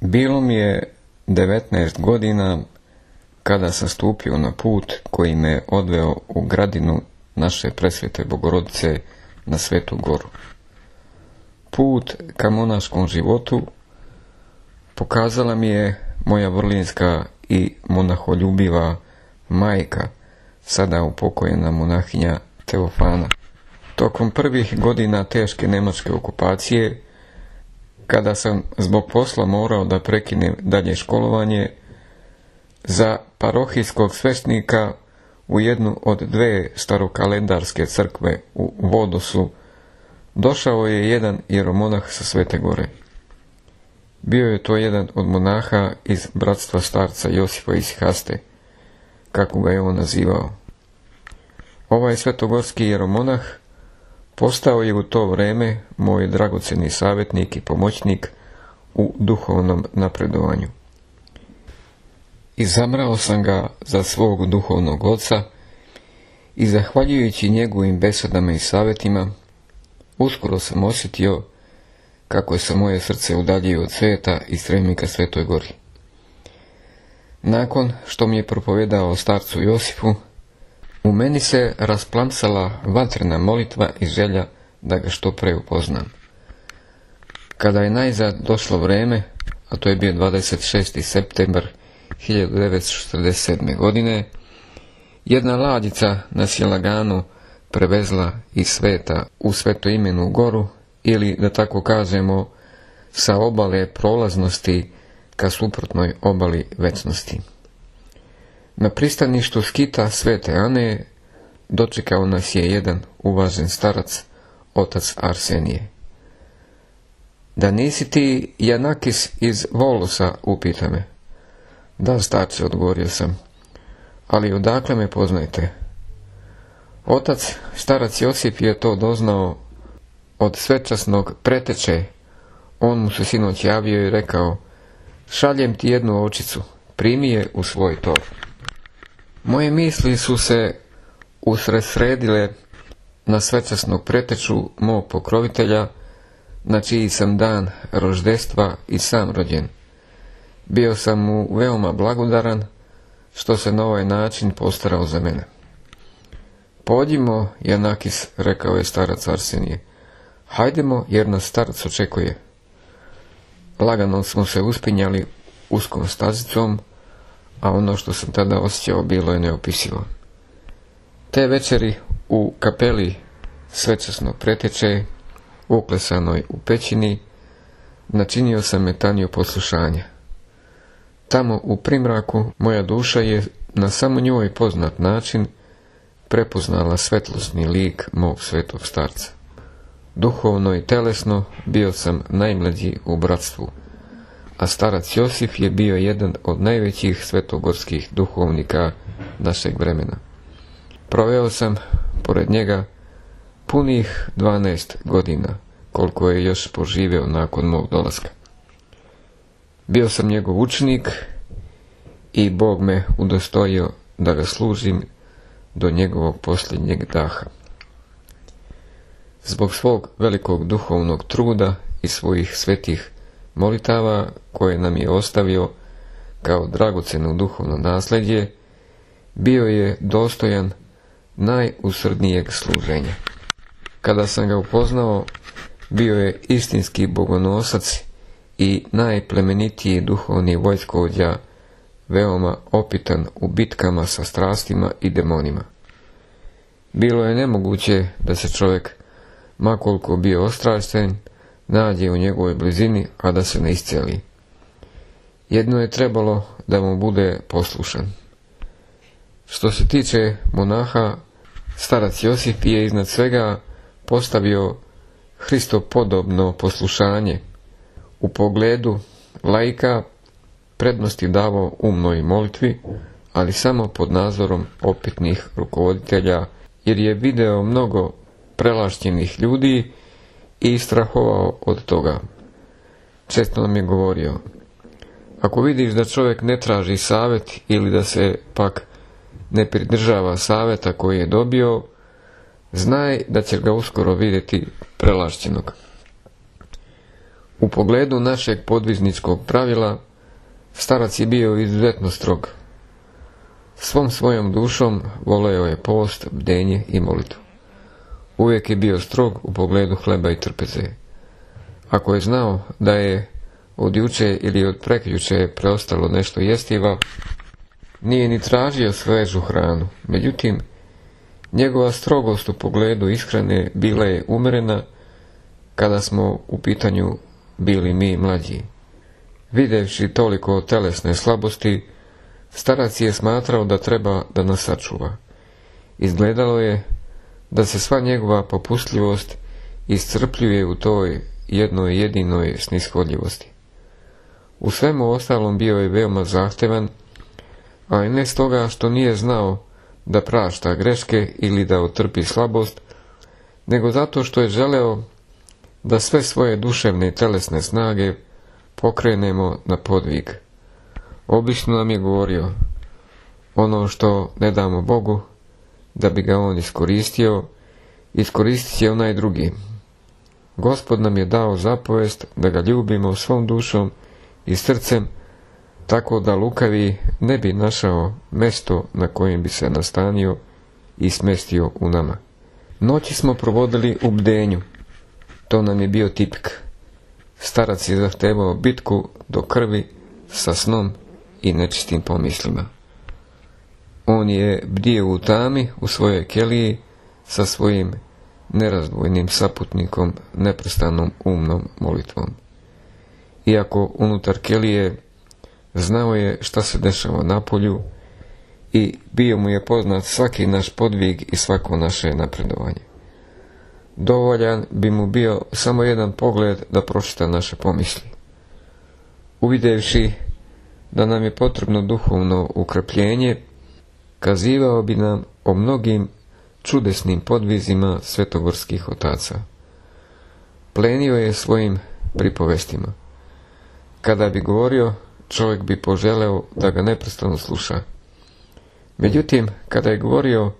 Bilo mi je 19 godina kada sam stupio na put koji me odveo u gradinu naše presvete Bogorodice na Svetu Goru. Put ka monaškom životu pokazala mi je moja vrlinska i monaholjubiva majka, sada upokojena monahinja Teofana. Tokom prvih godina teške nemačke okupacije, kada sam zbog posla morao da prekinem dalje školovanje, za parohijskog svešnika u jednu od dve starokalendarske crkve u Vodosu došao je jedan jeromonah sa Svete Gore. Bio je to jedan od monaha iz bratstva starca Josipa iz Haste, kako ga je on nazivao. Ovaj svetogorski jeromonah postao je u to vreme moj dragoceni savjetnik i pomoćnik u duhovnom napredovanju. Izamrao sam ga za svog duhovnog oca i zahvaljujući njegovim besedama i savjetima, uskoro sam osjetio kako se moje srce udaljio od sveta i stremi ka Svetoj gori. Nakon što mi je propovedao starcu Josifu, u meni se rasplancala vatrena molitva i želja da ga što pre upoznam. Kada je najzad došlo vreme, a to je bio 26. septembar 1947. godine, jedna ladica nas je lagano prevezla iz sveta u sveto imenu goru ili, da tako kažemo, sa obale prolaznosti ka suprotnoj obali večnosti. Na pristaništu skita Svete Ane dočekao nas je jedan uvažen starac, otac Arsenije. Da nisi ti Janakis iz Volosa, upita me. Da, starče, odgovorio sam. Ali odakle me poznajte? Otac, starac Josip je to doznao od svečasnog preteče. On mu se sinoć javio i rekao, šaljem ti jednu očicu, primi je u svoj tor. Moje misli su se usresredile na svečasnog preteču mog pokrovitelja, na čiji sam dan roždestva i sam rođen. Bio sam mu veoma blagodaran što se na ovaj način postarao za mene. Pođimo, Janakis, rekao je starac Arsenije. Hajdemo, jer nas starac očekuje. Lagano smo se uspinjali uskom stazicom, a ono što sam tada osjećao bilo je neopisivo. Te večeri u kapeli svečasno preteče, uklesanoj u pećini, načinio sam metaniju poslušanja. Tamo u primraku moja duša je na samo njoj poznat način prepoznala svetlosni lik mog svetog starca. Duhovno i telesno bio sam najmlađi u bratstvu, a starac Josif je bio jedan od najvećih svetogorskih duhovnika našeg vremena. Proveo sam, pored njega, punih 12 godina, koliko je još poživeo nakon mog dolaska. Bio sam njegov učenik i Bog me udostojio da ga služim do njegovog posljednjeg daha. Zbog svog velikog duhovnog truda i svojih svetih molitava koje nam je ostavio kao dragoceno duhovno nasljeđe, bio je dostojan najusrdnijeg služenja. Kada sam ga upoznao, bio je istinski bogonosac i najplemenitiji duhovni vojskovođa, veoma opitan u bitkama sa strastima i demonima. Bilo je nemoguće da se čovjek, makoliko bio ostrašten, nađe u njegovoj blizini, a da se ne iscijeli. Jedno je trebalo da mu bude poslušan. Što se tiče monaha, starac Josip je iznad svega postavio Hristopodobno poslušanje. U pogledu laika prednosti davao umnoj molitvi, ali samo pod nazorom opitnih rukovoditelja, jer je video mnogo prelašćenih ljudi i strahovao od toga. Često nam je govorio, ako vidiš da čovjek ne traži savjet ili da se pak ne pridržava savjeta koji je dobio, znaj da će ga uskoro vidjeti prelašćenog. U pogledu našeg podvizničkog pravila, starac je bio izuzetno strog. Svom svojom dušom voleo je post, bdenje i molitvu. Uvijek je bio strog u pogledu hleba i trpeze. Ako je znao da je od juče ili od prekjuče preostalo nešto jestiva, nije ni tražio svežu hranu. Međutim, njegova strogost u pogledu ishrane bila je umrena kada smo u pitanju bili mi mlađi. Videvši toliko telesne slabosti, starac je smatrao da treba da nas sačuva. Izgledalo je da se sva njegova popustljivost iscrpljuje u toj jednoj jedinoj snishodljivosti. U svemu ostalom bio je veoma zahtevan, a ne stoga što nije znao da prašta greške ili da otrpi slabost, nego zato što je želeo da sve svoje duševne i telesne snage pokrenemo na podvig. Obično nam je govorio, ono što ne damo Bogu, da bi ga on iskoristio, iskoristit će onaj drugi. Gospod nam je dao zapovest da ga ljubimo svom dušom i srcem, tako da lukavi ne bi našao mesto na kojem bi se nastanio i smestio u nama. Noći smo provodili u bdenju. To nam je bio tipik. Starac je zahtevao bitku do krvi sa snom i nečistim pomislima. On je bdio u tami u svojoj keliji sa svojim nerazdvojnim saputnikom neprestanom umnom molitvom. Iako unutar kelije znao je šta se dešava na polju i bio mu je poznat svaki naš podvig i svako naše napredovanje. Dovoljan bi mu bio samo jedan pogled da pročita naše pomisli. Uvidevši da nam je potrebno duhovno ukrepljenje, kazivao bi nam o mnogim čudesnim podvizima svetogorskih otaca. Plenio je svojim pripovestima. Kada bi govorio, čovjek bi poželeo da ga neprestano sluša. Međutim, kada je govorio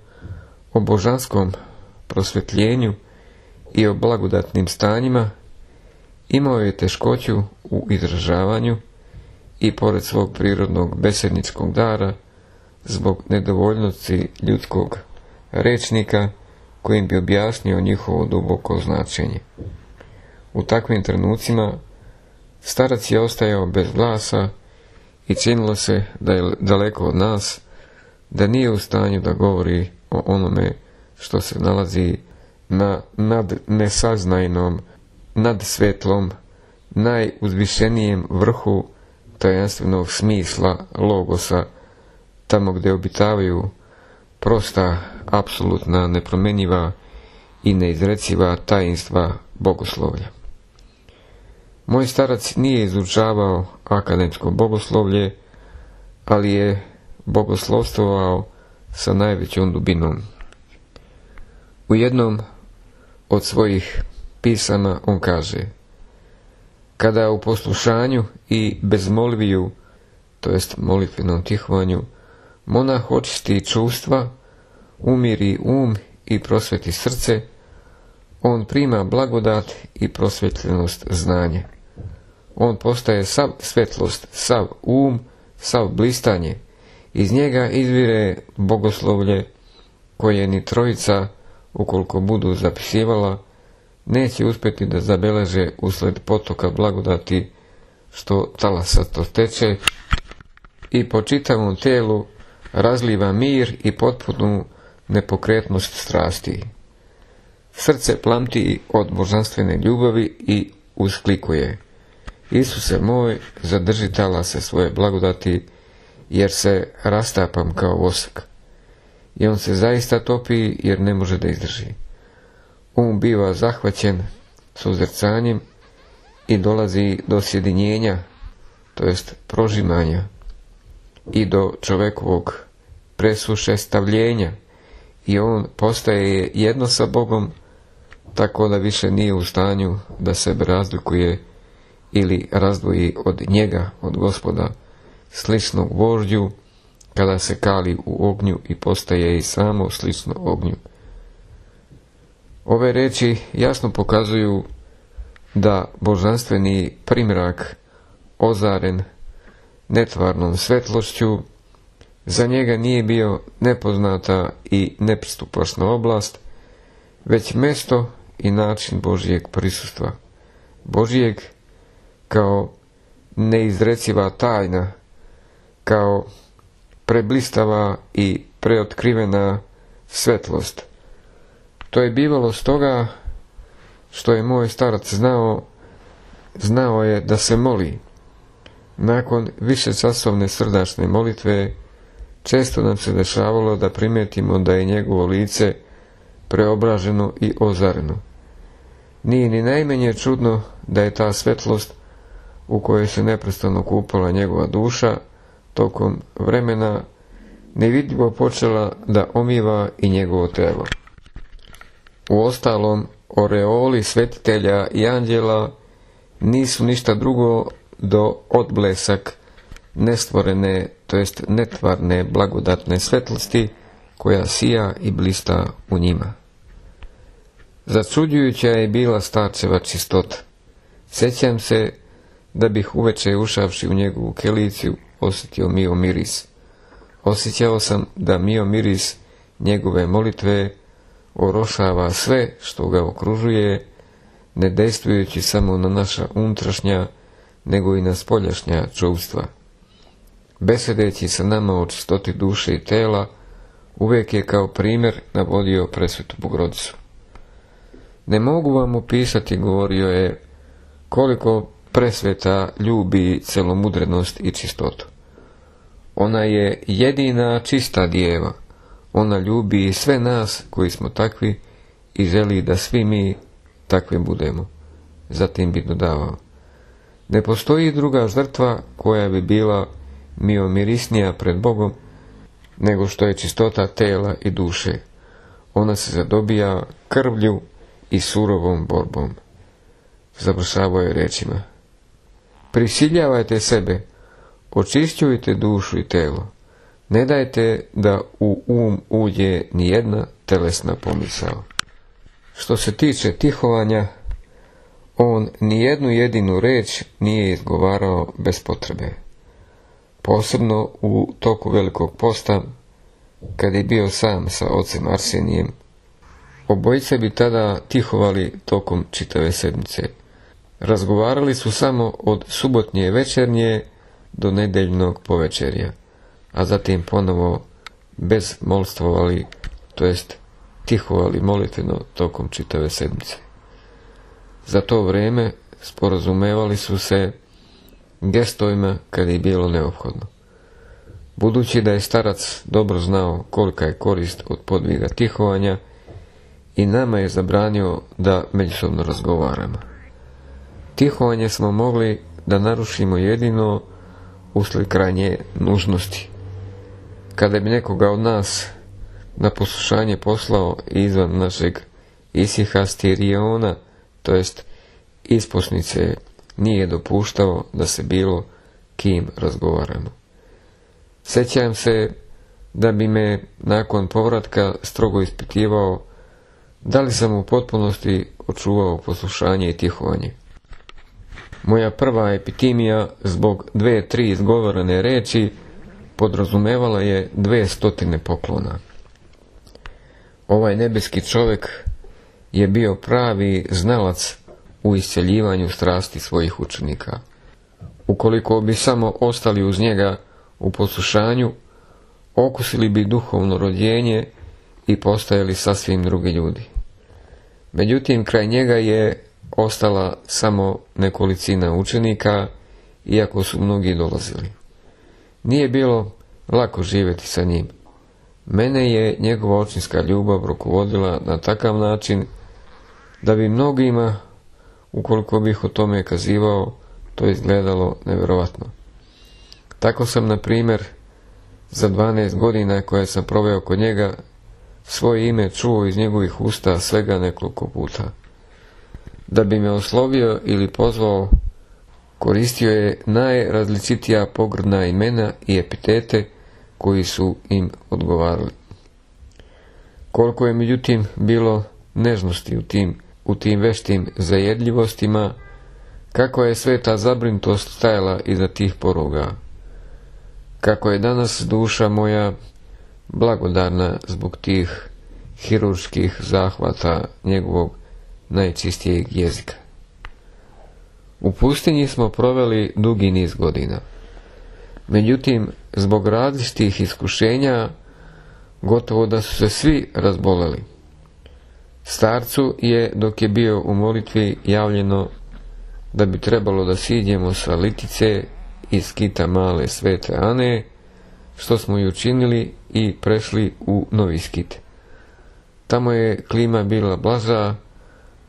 o božanskom prosvetljenju i o blagodatnim stanjima, imao je teškoću u izražavanju i pored svog prirodnog besedničkog dara, zbog nedovoljnosti ljudskog rečnika kojim bi objasnio njihovo duboko značenje. U takvim trenucima starac je ostajao bez glasa i činilo se da je daleko od nas, da nije u stanju da govori o onome što se nalazi na nad nesaznajnom, nad svetlom, najuzvišenijem vrhu tajanstvenog smisla logosa, tamo gdje obitavaju prosta, apsolutna, nepromjenjiva i neizreciva tajinstva bogoslovlja. Moj starac nije izučavao akademsko bogoslovlje, ali je bogoslovstvovao sa najvećom dubinom. U jednom od svojih pisama on kaže Kada u poslušanju i bezmolviju, to jest molitvenom tihovanju, monah očisti čustva, umiri um i prosveti srce, on prima blagodat i prosvetljenost znanja. On postaje sav svetlost, sav um, sav blistanje. Iz njega izvire bogoslovlje koje ni trojica, ukoliko budu zapisivala, neće uspjeti da zabeleže usled potoka blagodati što talasato teče i po čitavom telu razliva mir i potpunu nepokretnost strasti. Srce plamti od božanstvene ljubavi i usklikuje. Isuse moj, zadrži se svoje blagodati, jer se rastapam kao vosak. I on se zaista topi, jer ne može da izdrži. Um biva zahvaćen suzrcanjem i dolazi do sjedinjenja, to jest prožimanja, i do čovekovog presuše stavljenja, i on postaje jedno sa Bogom, tako da više nije u stanju da sebe razlikuje ili razdvoji od njega, od gospoda, slično vožđu, kada se kali u ognju i postaje i samo slično ognju. Ove reči jasno pokazuju da božanstveni primrak ozaren netvarnom svetlošću za njega nije bio nepoznata i nepristupačna oblast, već mesto i način Božijeg prisustva. Božijeg kao neizreciva tajna, kao preblistava i preotkrivena svetlost. To je bivalo stoga što je moj starac znao, znao je da se moli. Nakon više časovne srdačne molitve, često nam se dešavalo da primetimo da je njegovo lice preobraženo i ozareno. Nije ni najmenje čudno da je ta svetlost u kojoj se neprestano kupala njegova duša, tokom vremena nevidljivo počela da omiva i njegovo telo. U ostalom, oreoli svetitelja i anđela nisu ništa drugo do odblesak nestvorene, to jest netvarne blagodatne svetlosti koja sija i blista u njima. Začuđujuća je bila starčeva čistota. Sjećam se da bih uveče ušavši u njegovu keliciju osjetio mio miris. Osjećao sam da mio miris njegove molitve orošava sve što ga okružuje, ne dejstvujući samo na naša unutrašnja, nego i na spoljašnja čuvstva. Besedeći sa nama o čistoti duše i tela, uvijek je kao primjer navodio presvetu Bogorodicu. Ne mogu vam opisati, govorio je, koliko presveta ljubi celomudrenost i čistotu. Ona je jedina čista djeva. Ona ljubi sve nas koji smo takvi i želi da svi mi takvi budemo. Zatim bi dodavao. Ne postoji druga žrtva koja bi bila miomirisnija pred Bogom nego što je čistota tela i duše. Ona se zadobija krvlju i surovom borbom. Završavao je rečima. Prisiljavajte sebe, očišćujte dušu i telo. Ne dajte da u um uđe ni jedna telesna pomisao. Što se tiče tihovanja, on ni jednu jedinu reč nije izgovarao bez potrebe. Posebno u toku velikog posta, kad je bio sam sa ocem Arsenijem, obojice bi tada tihovali tokom čitave sedmice. Razgovarali su samo od subotnje večernje do nedeljnog povečerja, a zatim ponovo bez molstvovali, to jest tihovali molitveno tokom čitave sedmice. Za to vrijeme sporazumevali su se gestovima kad je bilo neophodno. Budući da je starac dobro znao kolika je korist od podviga tihovanja i nama je zabranio da međusobno razgovaramo. Tihovanje smo mogli da narušimo jedino uslijed krajnje nužnosti. Kada bi nekoga od nas na poslušanje poslao izvan našeg isihastiriona, to jest isposnice, nije dopuštao da se bilo kim razgovaramo. Sjećam se da bi me nakon povratka strogo ispitivao da li sam u potpunosti očuvao poslušanje i tihovanje. Moja prva epitimija zbog dve, tri izgovorene reči podrazumevala je dve stotine poklona. Ovaj nebeski čovjek je bio pravi znalac u isceljivanju strasti svojih učenika. Ukoliko bi samo ostali uz njega u poslušanju, okusili bi duhovno rodjenje i postajali sasvim drugi ljudi. Međutim, kraj njega je ostala samo nekolicina učenika, iako su mnogi dolazili. Nije bilo lako živjeti sa njim. Mene je njegova očinska ljubav rukovodila na takav način da bi mnogima, ukoliko bih o tome kazivao, to izgledalo nevjerovatno. Tako sam, na primjer, za 12 godina koje sam proveo kod njega, svoje ime čuo iz njegovih usta svega nekoliko puta. Da bi me oslovio ili pozvao, koristio je najrazličitija pogrdna imena i epitete koji su im odgovarali. Koliko je međutim bilo nežnosti u tim u tim veštim zajedljivostima, kako je sveta zabrinutost stajala iza tih poruga. Kako je danas duša moja blagodarna zbog tih hirurških zahvata njegovog najčistijeg jezika. U pustinji smo proveli dugi niz godina. Međutim, zbog različitih iskušenja, gotovo da su se svi razboleli. Starcu je, dok je bio u molitvi, javljeno da bi trebalo da siđemo sa litice iz kita male svete Ane, što smo i učinili i prešli u novi skit. Tamo je klima bila blaža,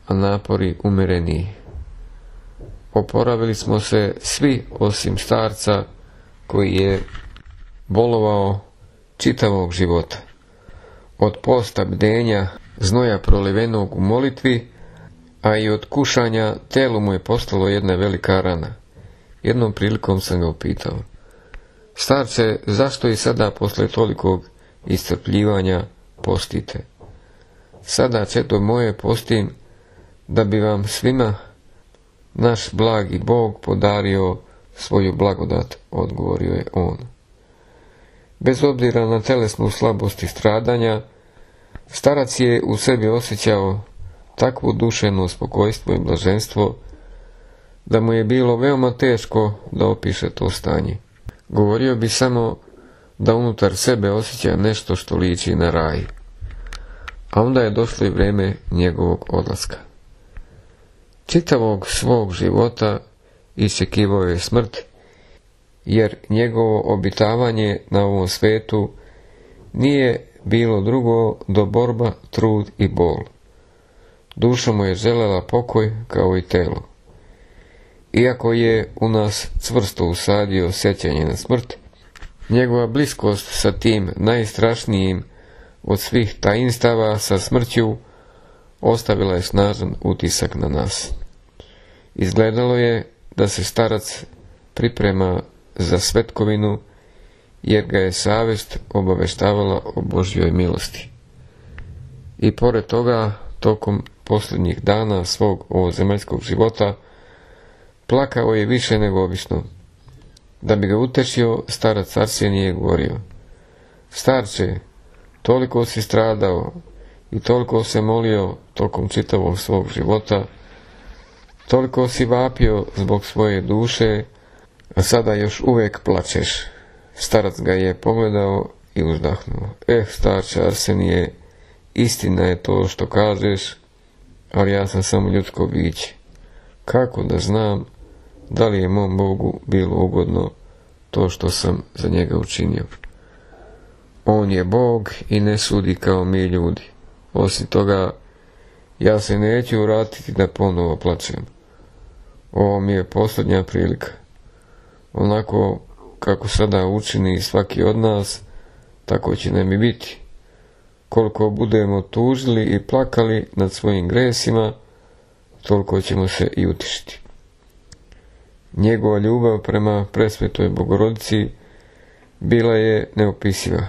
a napori umereniji. Oporavili smo se svi osim starca koji je bolovao čitavog života. Od posta bdenja, znoja prolivenog u molitvi, a i od kušanja telu mu je postalo jedna velika rana. Jednom prilikom sam ga upitao. Starce, zašto i sada posle tolikog iscrpljivanja postite? Sada, četo moje, postim da bi vam svima naš blagi Bog podario svoju blagodat, odgovorio je on. Bez obzira na telesnu slabost i stradanja, starac je u sebi osjećao takvo dušeno spokojstvo i blaženstvo, da mu je bilo veoma teško da opiše to stanje. Govorio bi samo da unutar sebe osjeća nešto što liči na raj. A onda je došlo i vreme njegovog odlaska. Čitavog svog života iščekivao je smrt, jer njegovo obitavanje na ovom svetu nije bilo drugo do borba, trud i bol. Duša mu je želela pokoj kao i telo. Iako je u nas cvrsto usadio sjećanje na smrt, njegova bliskost sa tim najstrašnijim od svih tajinstava sa smrću ostavila je snažan utisak na nas. Izgledalo je da se starac priprema za svetkovinu, jer ga je savest obaveštavala o Božjoj milosti. I pored toga, tokom posljednjih dana svog ovozemaljskog života, plakao je više nego obično. Da bi ga utešio, starac Arsenije je govorio. Starče, toliko si stradao i toliko se molio tokom čitavog svog života, toliko si vapio zbog svoje duše, a sada još uvijek plačeš. Starac ga je pogledao i uzdahnuo. Eh, starče Arsenije, istina je to što kažeš, ali ja sam samo ljudsko biće. Kako da znam da li je mom Bogu bilo ugodno to što sam za njega učinio. On je Bog i ne sudi kao mi ljudi. Osim toga, ja se neću vratiti da ponovo plaćem. Ovo mi je posljednja prilika. Onako kako sada učini svaki od nas, tako će nam i biti. Koliko budemo tužili i plakali nad svojim gresima, toliko ćemo se i utišiti. Njegova ljubav prema presvetoj bogorodici bila je neopisiva.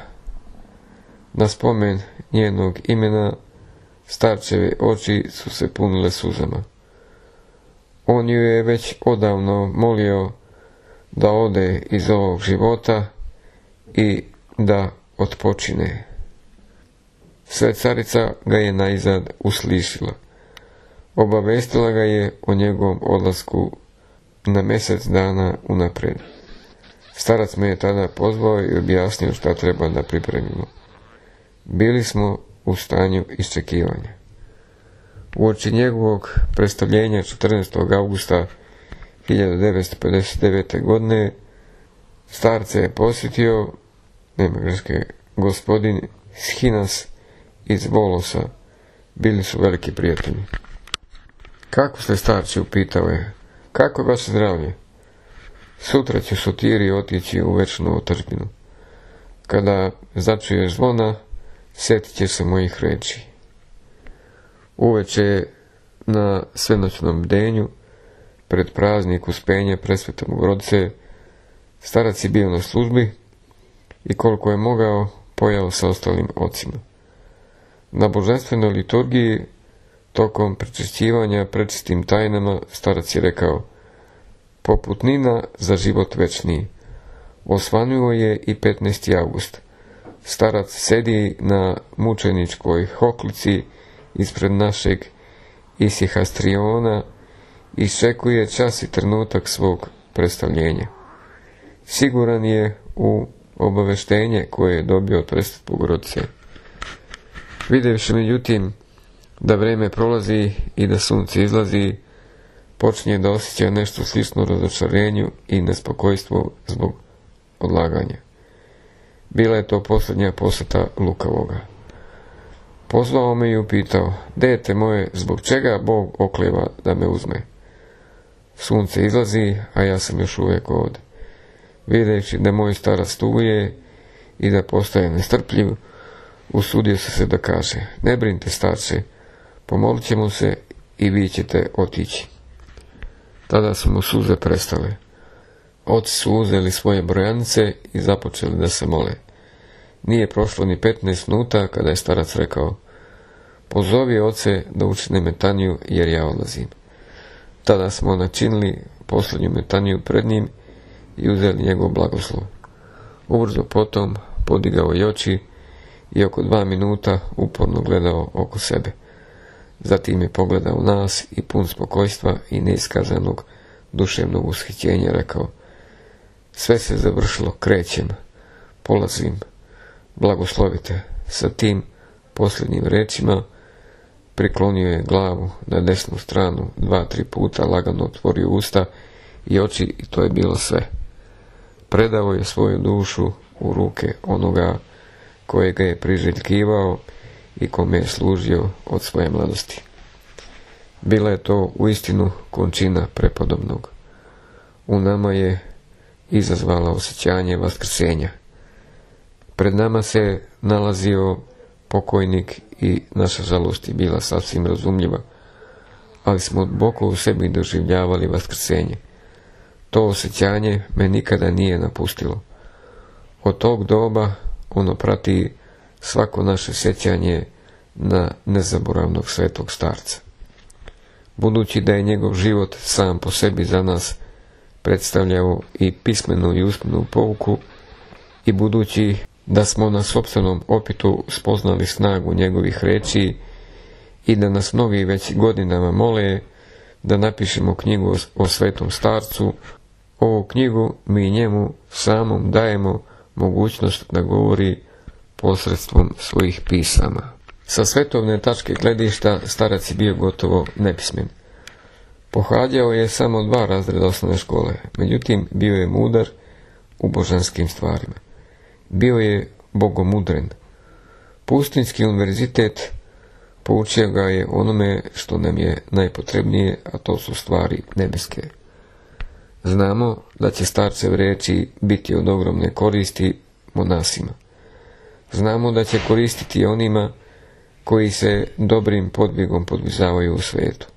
Na spomen njenog imena starčeve oči su se punile suzama. On ju je već odavno molio da ode iz ovog života i da otpočine. Sve carica ga je najzad uslišila. Obavestila ga je o njegovom odlasku na mjesec dana unaprijed. Starac me je tada pozvao i objasnio šta treba da pripremimo. Bili smo u stanju iščekivanja. Uoči njegovog predstavljenja 14. augusta 1959. godine starce je posjetio nema greške, gospodin Schinas iz Volosa. Bili su veliki prijatelji. Kako ste starci, upitao je. Kako je vaše zdravlje? Sutra će Sotiri otići u večnu otačbinu. Kada začuješ zvona, sjetit će se mojih reči. Uveče na svenoćnom bdenju, pred praznik uspenja presvete Bogorodice, starac je bio na službi i koliko je mogao pojao sa ostalim ocima. Na božanstvenoj liturgiji Tokom prečistivanja prečistim tajnama starac je rekao Poputnina za život večni. Osvanuo je i 15. august. Starac sedi na mučeničkoj hoklici ispred našeg isihastriona i šekuje čas i trenutak svog predstavljenja. Siguran je u obaveštenje koje je dobio od Bogorodice. Videvši međutim da vreme prolazi i da sunce izlazi, počinje da osjeća nešto slično razočarenju i nespokojstvo zbog odlaganja. Bila je to posljednja posjeta lukavoga. Pozvao me i upitao, dete moje, zbog čega Bog okleva da me uzme? Sunce izlazi, a ja sam još uvijek ovdje. Videći da moj starac tuje i da postaje nestrpljiv, usudio se se da kaže, ne brinite starce, pomolit ćemo se i vi ćete otići. Tada su mu suze prestale. Oci su uzeli svoje brojanice i započeli da se mole. Nije prošlo ni 15 minuta kada je starac rekao Pozovi oce da učine metaniju jer ja odlazim. Tada smo načinili posljednju metaniju pred njim i uzeli njegov blagoslov. Ubrzo potom podigao je oči i oko dva minuta uporno gledao oko sebe. Zatim je pogledao nas i pun spokojstva i neiskazanog duševnog ushićenja rekao Sve se završilo, krećem, polazim, blagoslovite. Sa tim posljednjim rečima priklonio je glavu na desnu stranu, dva, tri puta lagano otvorio usta i oči i to je bilo sve. Predao je svoju dušu u ruke onoga kojega je priželjkivao i kome je služio od svoje mladosti. Bila je to uistinu končina prepodobnog. U nama je izazvala osjećanje vaskrsenja. Pred nama se nalazio pokojnik i naša žalost je bila sasvim razumljiva, ali smo boko u sebi doživljavali vaskrsenje. To osjećanje me nikada nije napustilo. Od tog doba ono prati svako naše sjećanje na nezaboravnog svetog starca. Budući da je njegov život sam po sebi za nas predstavljao i pismenu i usmenu pouku i budući da smo na sobstvenom opitu spoznali snagu njegovih reči i da nas mnogi već godinama mole da napišemo knjigu o svetom starcu, ovu knjigu mi njemu samom dajemo mogućnost da govori posredstvom svojih pisama. Sa svetovne tačke gledišta starac je bio gotovo nepismen. Pohađao je samo dva razreda osnovne škole, međutim bio je mudar u božanskim stvarima. Bio je bogomudren. Pustinski univerzitet poučio ga je onome što nam je najpotrebnije, a to su stvari nebeske. Znamo da će starcev reći biti od ogromne koristi monasima. Znamo da će koristiti onima koji se dobrim podbjegom podvizavaju u svetu.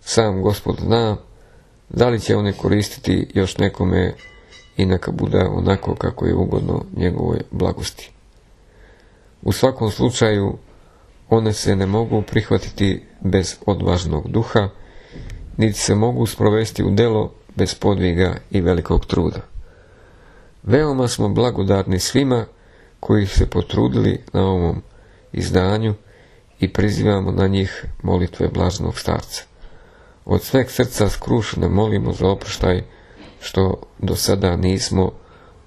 Sam gospod zna da li će one koristiti još nekome i neka bude onako kako je ugodno njegovoj blagosti. U svakom slučaju one se ne mogu prihvatiti bez odvažnog duha, niti se mogu sprovesti u delo bez podviga i velikog truda. Veoma smo blagodarni svima koji se potrudili na ovom izdanju i prizivamo na njih molitve blažnog starca. Od sveg srca skrušeno molimo za oproštaj što do sada nismo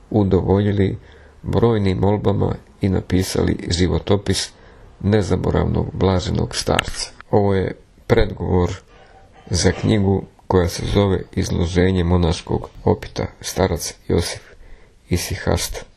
udovoljili brojnim molbama i napisali životopis nezaboravnog blaženog starca. Ovo je predgovor za knjigu koja se zove Izloženje monaškog opita starac Josif Isihasta.